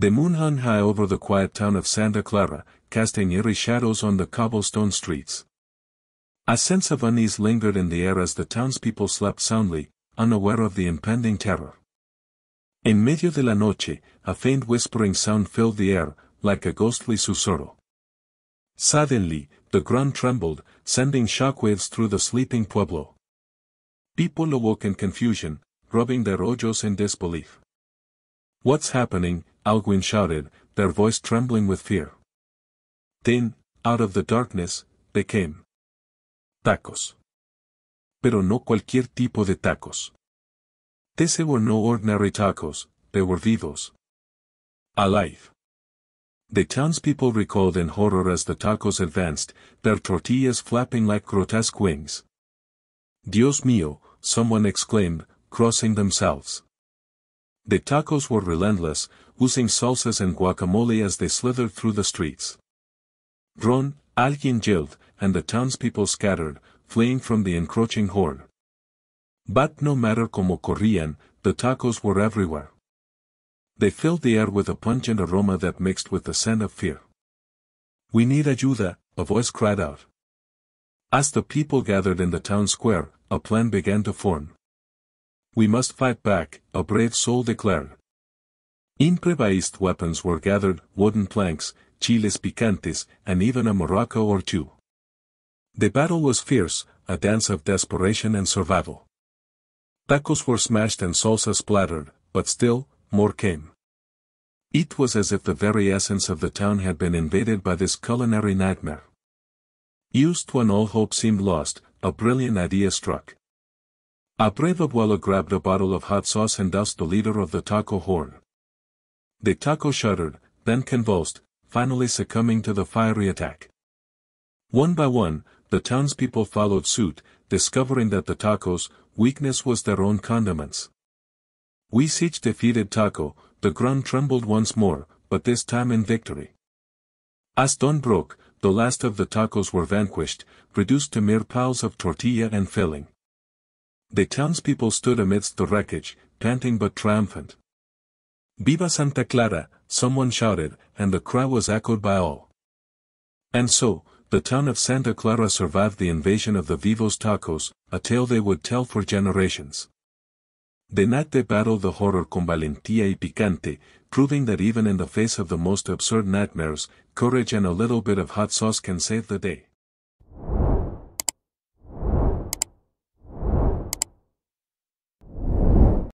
The moon hung high over the quiet town of Santa Clara, casting eerie shadows on the cobblestone streets. A sense of unease lingered in the air as the townspeople slept soundly, unaware of the impending terror. In medio de la noche, a faint whispering sound filled the air, like a ghostly susurro. Suddenly, the ground trembled, sending shockwaves through the sleeping pueblo. People awoke in confusion, rubbing their ojos in disbelief. What's happening? Alguin shouted, their voice trembling with fear. Then, out of the darkness, they came. Tacos. Pero no cualquier tipo de tacos. These were no ordinary tacos, they were vivos. Alive. The townspeople recoiled in horror as the tacos advanced, their tortillas flapping like grotesque wings. Dios mío, someone exclaimed, crossing themselves. The tacos were relentless, oozing salsas and guacamole as they slithered through the streets. Ron, alguien yelled, and the townspeople scattered, fleeing from the encroaching horde. But no matter como corrían, the tacos were everywhere. They filled the air with a pungent aroma that mixed with the scent of fear. We need ayuda, a voice cried out. As the people gathered in the town square, a plan began to form. We must fight back, a brave soul declared. Improvised weapons were gathered, wooden planks, chiles picantes, and even a maraca or two. The battle was fierce, a dance of desperation and survival. Tacos were smashed and salsa splattered, but still, more came. It was as if the very essence of the town had been invaded by this culinary nightmare. Used when all hope seemed lost, a brilliant idea struck. A brave abuela grabbed a bottle of hot sauce and doused the leader of the taco horn. The taco shuddered, then convulsed, finally succumbing to the fiery attack. One by one, the townspeople followed suit, discovering that the tacos' weakness was their own condiments. We siege defeated Taco, the ground trembled once more, but this time in victory. As dawn broke, the last of the tacos were vanquished, reduced to mere piles of tortilla and filling. The townspeople stood amidst the wreckage, panting but triumphant. Viva Santa Clara, someone shouted, and the cry was echoed by all. And so, the town of Santa Clara survived the invasion of the Vivos Tacos, a tale they would tell for generations. De Nate battled the horror con valentía y picante, proving that even in the face of the most absurd nightmares, courage and a little bit of hot sauce can save the day.